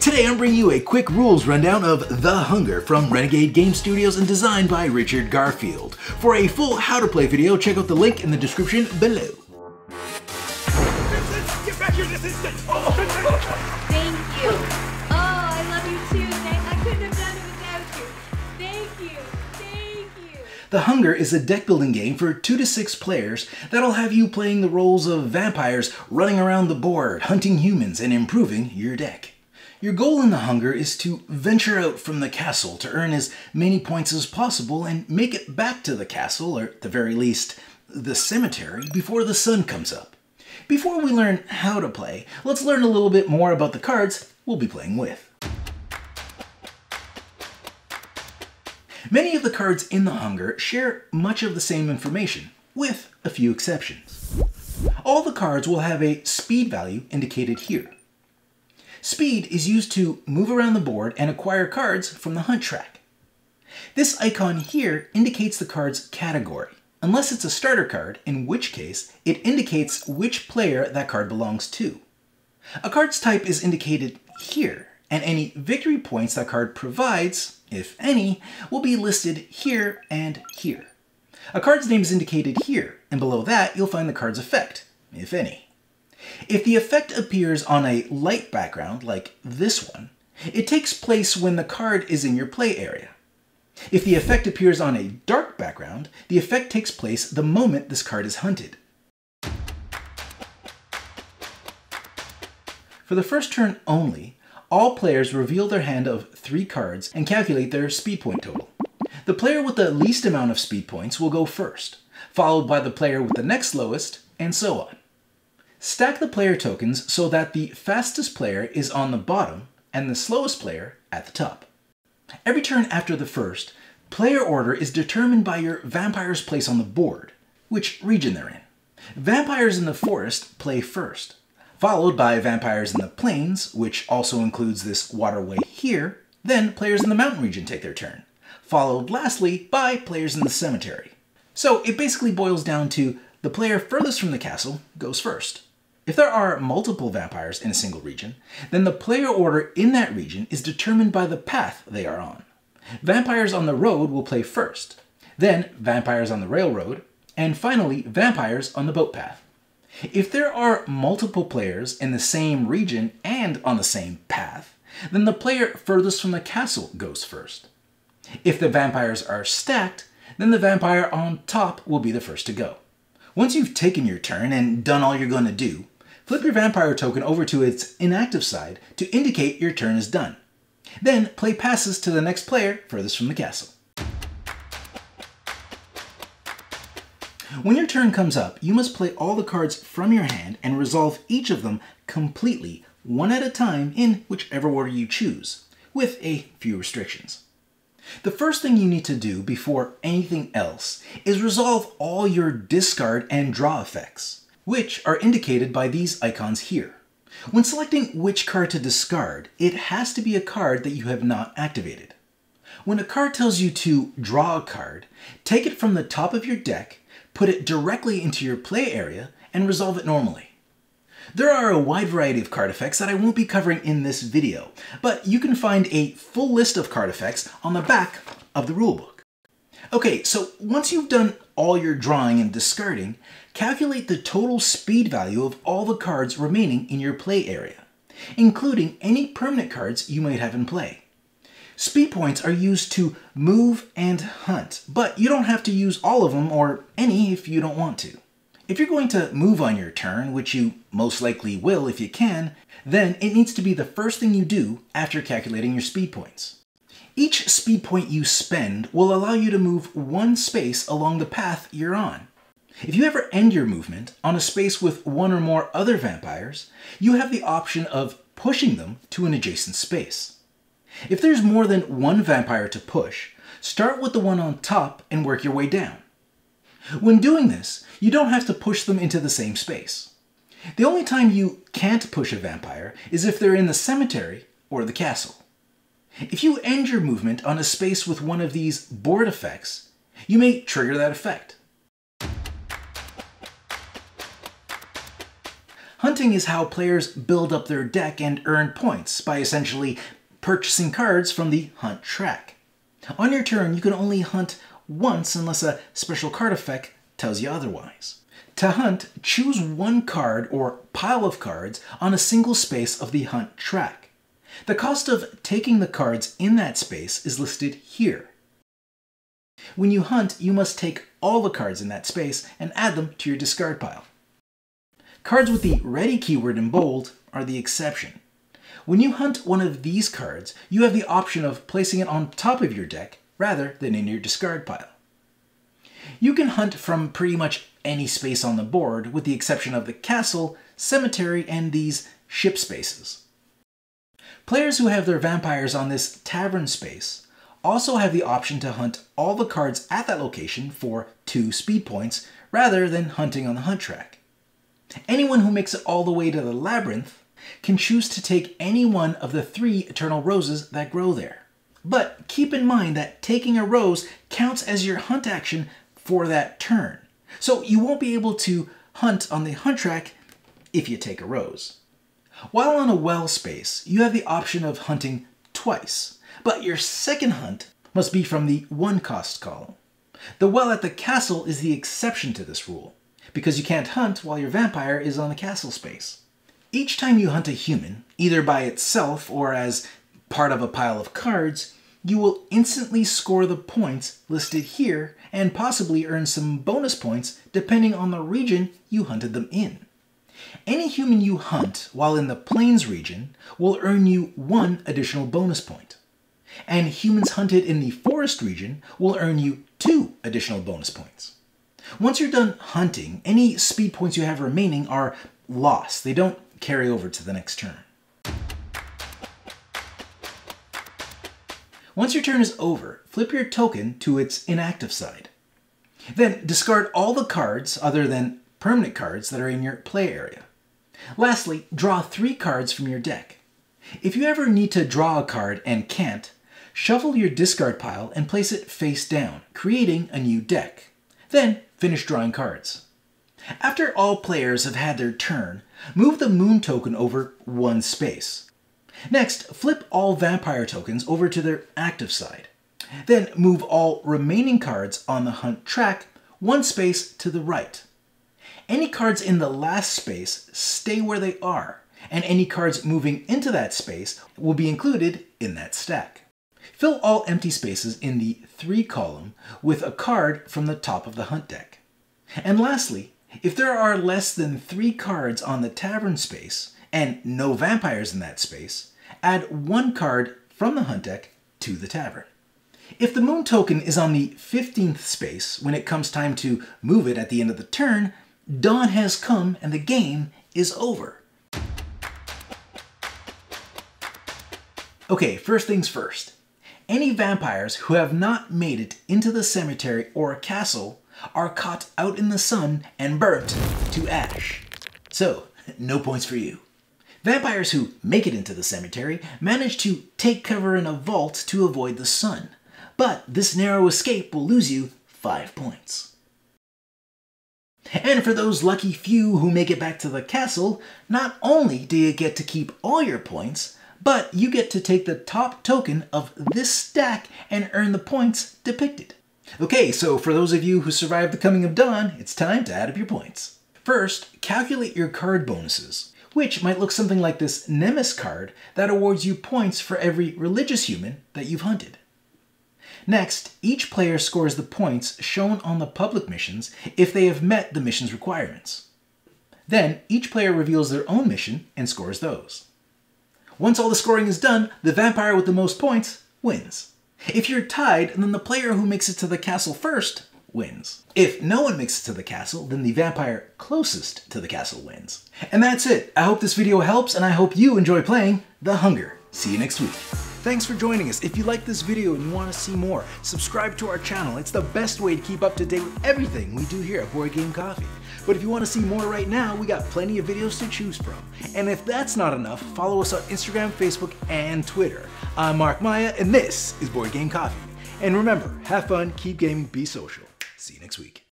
Today I'm bringing you a quick rules rundown of The Hunger from Renegade Game Studios and designed by Richard Garfield. For a full how to play video, check out the link in the description below. Thank you. Oh, I love you too. I couldn't have done it without you. Thank you. The Hunger is a deck building game for 2 to 6 players that'll have you playing the roles of vampires running around the board, hunting humans, and improving your deck. Your goal in The Hunger is to venture out from the castle to earn as many points as possible and make it back to the castle, or at the very least, the cemetery, before the sun comes up. Before we learn how to play, let's learn a little bit more about the cards we'll be playing with. Many of the cards in The Hunger share much of the same information, with a few exceptions. All the cards will have a speed value indicated here. Speed is used to move around the board and acquire cards from the hunt track. This icon here indicates the card's category, unless it's a starter card, in which case it indicates which player that card belongs to. A card's type is indicated here, and any victory points that card provides, if any, will be listed here and here. A card's name is indicated here, and below that you'll find the card's effect, if any. If the effect appears on a light background, like this one, it takes place when the card is in your play area. If the effect appears on a dark background, the effect takes place the moment this card is hunted. For the first turn only, all players reveal their hand of three cards and calculate their speed point total. The player with the least amount of speed points will go first, followed by the player with the next lowest, and so on. Stack the player tokens so that the fastest player is on the bottom and the slowest player at the top. Every turn after the first, player order is determined by your vampire's place on the board, which region they're in. Vampires in the forest play first, followed by vampires in the plains, which also includes this waterway here. Then players in the mountain region take their turn, followed lastly by players in the cemetery. So it basically boils down to the player furthest from the castle goes first. If there are multiple vampires in a single region, then the player order in that region is determined by the path they are on. Vampires on the road will play first, then vampires on the railroad, and finally vampires on the boat path. If there are multiple players in the same region and on the same path, then the player furthest from the castle goes first. If the vampires are stacked, then the vampire on top will be the first to go. Once you've taken your turn and done all you're going to do, Flip your vampire token over to its inactive side to indicate your turn is done. Then play passes to the next player furthest from the castle. When your turn comes up, you must play all the cards from your hand and resolve each of them completely, one at a time in whichever order you choose, with a few restrictions. The first thing you need to do before anything else is resolve all your discard and draw effects, which are indicated by these icons here. When selecting which card to discard, it has to be a card that you have not activated. When a card tells you to draw a card, take it from the top of your deck, put it directly into your play area, and resolve it normally. There are a wide variety of card effects that I won't be covering in this video, but you can find a full list of card effects on the back of the rulebook. Okay, so once you've done all your drawing and discarding, calculate the total speed value of all the cards remaining in your play area, including any permanent cards you might have in play. Speed points are used to move and hunt, but you don't have to use all of them or any if you don't want to. If you're going to move on your turn, which you most likely will if you can, then it needs to be the first thing you do after calculating your speed points. Each speed point you spend will allow you to move one space along the path you're on. If you ever end your movement on a space with one or more other vampires, you have the option of pushing them to an adjacent space. If there's more than one vampire to push, start with the one on top and work your way down. When doing this, you don't have to push them into the same space. The only time you can't push a vampire is if they're in the cemetery or the castle. If you end your movement on a space with one of these board effects, you may trigger that effect. Hunting is how players build up their deck and earn points by essentially purchasing cards from the hunt track. On your turn, you can only hunt once unless a special card effect tells you otherwise. To hunt, choose one card or pile of cards on a single space of the hunt track. The cost of taking the cards in that space is listed here. When you hunt, you must take all the cards in that space and add them to your discard pile. Cards with the ready keyword in bold are the exception. When you hunt one of these cards, you have the option of placing it on top of your deck rather than in your discard pile. You can hunt from pretty much any space on the board with the exception of the castle, cemetery, and these ship spaces. Players who have their vampires on this tavern space also have the option to hunt all the cards at that location for 2 speed points rather than hunting on the hunt track. Anyone who makes it all the way to the labyrinth can choose to take any one of the three eternal roses that grow there. But keep in mind that taking a rose counts as your hunt action for that turn. So you won't be able to hunt on the hunt track if you take a rose. While on a well space, you have the option of hunting twice, but your second hunt must be from the one cost column. The well at the castle is the exception to this rule, because you can't hunt while your vampire is on the castle space. Each time you hunt a human, either by itself or as part of a pile of cards, you will instantly score the points listed here and possibly earn some bonus points depending on the region you hunted them in. Any human you hunt while in the Plains region will earn you one additional bonus point. And humans hunted in the Forest region will earn you two additional bonus points. Once you're done hunting, any speed points you have remaining are lost. They don't carry over to the next turn. Once your turn is over, flip your token to its inactive side. Then discard all the cards other than permanent cards that are in your play area. Lastly, draw three cards from your deck. If you ever need to draw a card and can't, shuffle your discard pile and place it face down, creating a new deck. Then finish drawing cards. After all players have had their turn, move the moon token over one space. Next, flip all vampire tokens over to their active side. Then move all remaining cards on the hunt track one space to the right. Any cards in the last space stay where they are, and any cards moving into that space will be included in that stack. Fill all empty spaces in the 3 column with a card from the top of the hunt deck. And lastly, if there are less than 3 cards on the tavern space and no vampires in that space, add one card from the hunt deck to the tavern. If the moon token is on the 15th space when it comes time to move it at the end of the turn, dawn has come and the game is over. Okay, first things first. Any vampires who have not made it into the cemetery or castle are caught out in the sun and burnt to ash. So, no points for you. Vampires who make it into the cemetery manage to take cover in a vault to avoid the sun, but this narrow escape will lose you 5 points. And for those lucky few who make it back to the castle, not only do you get to keep all your points, but you get to take the top token of this stack and earn the points depicted. Okay, so for those of you who survived the coming of dawn, it's time to add up your points. First, calculate your card bonuses, which might look something like this Nemesis card that awards you points for every religious human that you've hunted. Next, each player scores the points shown on the public missions if they have met the mission's requirements. Then, each player reveals their own mission and scores those. Once all the scoring is done, the vampire with the most points wins. If you're tied, then the player who makes it to the castle first wins. If no one makes it to the castle, then the vampire closest to the castle wins. And that's it. I hope this video helps, and I hope you enjoy playing The Hunger. See you next week. Thanks for joining us. If you like this video and you want to see more, subscribe to our channel. It's the best way to keep up to date with everything we do here at Board Game Coffee. But if you want to see more right now, we got plenty of videos to choose from. And if that's not enough, follow us on Instagram, Facebook, and Twitter. I'm Mark Maya, and this is Board Game Coffee. And remember, have fun, keep gaming, be social. See you next week.